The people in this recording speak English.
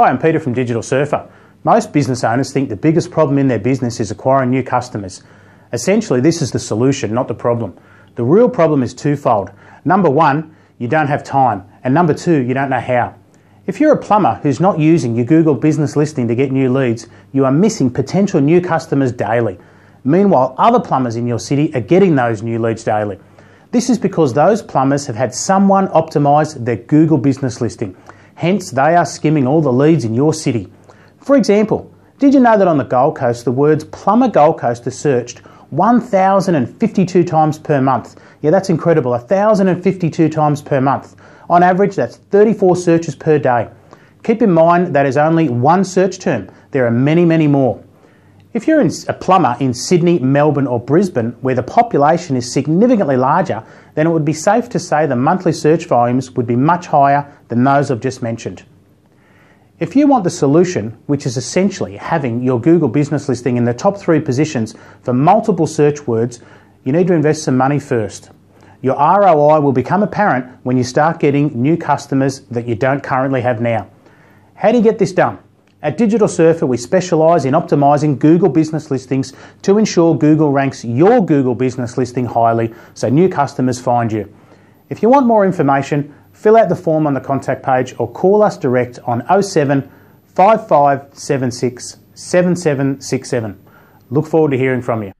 Hi, I'm Peter from Digital Surfer. Most business owners think the biggest problem in their business is acquiring new customers. Essentially, this is the solution, not the problem. The real problem is twofold. Number one, you don't have time, and number two, you don't know how. If you're a plumber who's not using your Google business listing to get new leads, you are missing potential new customers daily. Meanwhile, other plumbers in your city are getting those new leads daily. This is because those plumbers have had someone optimise their Google business listing Hence, they are skimming all the leads in your city. For example, did you know that on the Gold Coast, the words plumber Gold Coast are searched 1,052 times per month? Yeah, that's incredible. 1,052 times per month. On average, that's 34 searches per day. Keep in mind that is only one search term. There are many, many more. If you're a plumber in Sydney, Melbourne, or Brisbane, where the population is significantly larger, then it would be safe to say the monthly search volumes would be much higher than those I've just mentioned. If you want the solution, which is essentially having your Google business listing in the top three positions for multiple search words, you need to invest some money first. Your ROI will become apparent when you start getting new customers that you don't currently have now. How do you get this done? At Digital Surfer, we specialise in optimising Google business listings to ensure Google ranks your Google business listing highly so new customers find you. If you want more information, fill out the form on the contact page or call us direct on 07 5576 7767. Look forward to hearing from you.